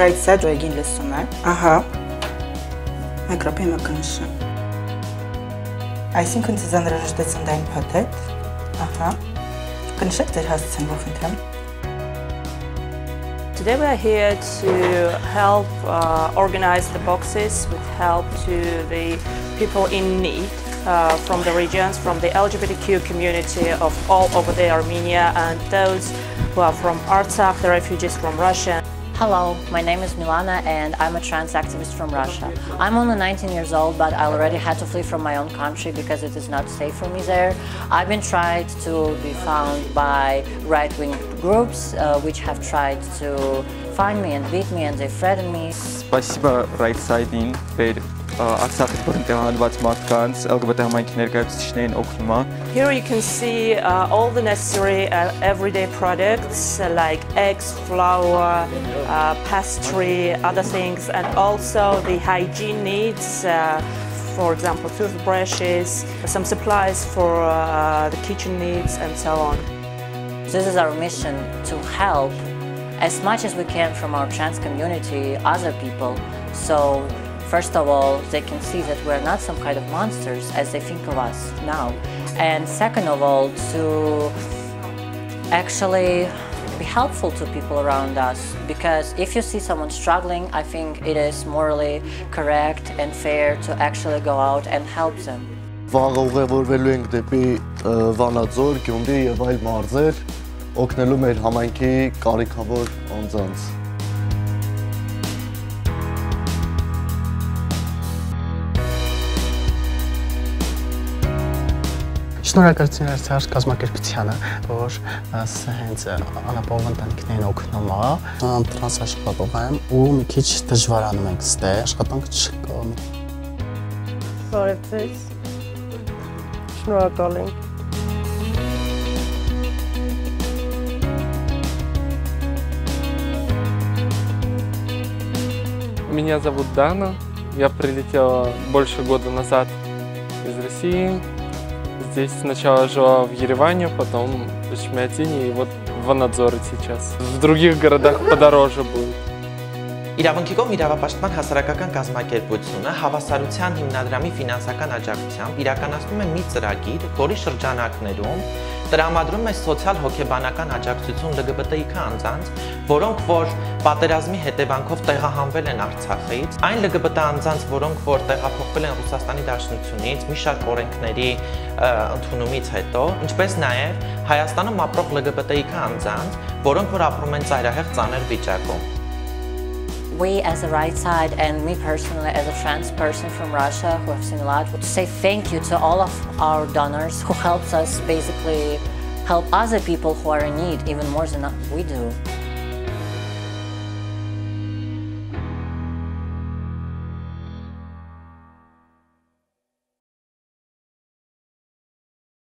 Try to again lesson, eh? Aha. Mai grabim mă gânșă. Ai simt când ți-a înrăjăștit în dein patet? Aha. Când it te hast of them. Today we are here to help uh, organize the boxes with help to the people in need uh, from the regions, from the LGBTQ community of all over the Armenia and those who are from Artsakh, the refugees from Russia. Hello, my name is Milana and I'm a trans activist from Russia. I'm only 19 years old, but I already had to flee from my own country because it is not safe for me there. I've been tried to be found by right-wing groups, uh, which have tried to find me and beat me and they threaten me. Спасибо right siding, Արցախից բռնտեղանված մարդկանց LGBT համայնքի ներկայացուցիչներին օգնում է։ Here you can see uh, all the necessary uh, everyday products uh, like eggs, flour, uh, pastry, other things and also the hygiene needs uh, for example toothbrushes, some supplies for uh, the kitchen needs and so on. This is our mission to help as much as we can from our trans community, other people. So First of all, they can see that we're not some kind of monsters as they think of us now. And second of all, to actually be helpful to people around us because if you see someone struggling, I think it is morally correct and fair to actually go out and help them. Վաղ ուղևորվելու ենք դեպի Վանաձոր, Գյումրի եւ այլ մարզեր, օգնելու մեր համայնքի կարիքավոր անձանց։ Շնորհակալություն Արցախ կազմակերպությանը, որ հենց անապահով ընտանիքներին օգնում է։ Տրանս աշխատող եմ ու մի քիչ դժվարանում ենք ստե, աշխատանք չկա։ Բարև ձեզ։ Շնորհակալ ենք։ Меня зовут Дана. Я прилетела больше года назад из России. Здесь сначала жила в Ереване, потом в Шмятине и вот в Ванадзоре сейчас. В других городах подороже будет. Իրավունքի կողմ իրավապաշտպան հասարակական կազմակերպությունը հավասարության հիմնադրամի ֆինանսական աջակցությամբ իրականացնում է մի ծրագիր, որի շրջանակներում տրամադրում է սոցիալ հոգեբանական աջակցություն ԼԳԲՏԻ անձանց, որոնք որ պատերազմի հետևանքով տեղահանվել են Արցախից, այն ԼԳԲՏ անձանց, որոնք որ տեղափոխվել են Ռուսաստանի Դաշնությունից մի շարք օրենքների ընդունումից հետո, ինչպես նաև Հայաստանում ապրող ԼԳԲՏԻ անձանց, որոնք որ ապրում են ծայրահեղ ծանր վիճակում we as the right side and me personally as a trans person from Russia who have seen a lot, to say thank you to all of our donors who helps us basically help other people who are in need even more than we do.